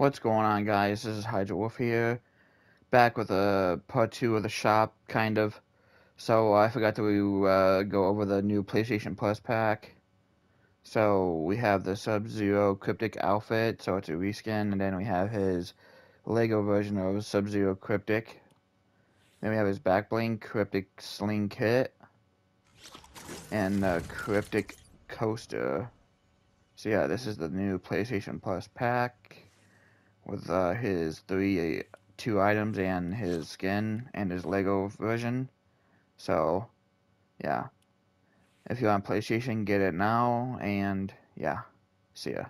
What's going on, guys? This is Hydra Wolf here, back with a part two of the shop, kind of. So I forgot to uh, go over the new PlayStation Plus pack. So we have the Sub-Zero Cryptic outfit, so it's a reskin, and then we have his Lego version of Sub-Zero Cryptic. Then we have his Backbling Cryptic Sling Kit, and the Cryptic Coaster. So yeah, this is the new PlayStation Plus pack with uh, his three two items and his skin and his Lego version. So, yeah. If you're on PlayStation, get it now, and yeah, see ya.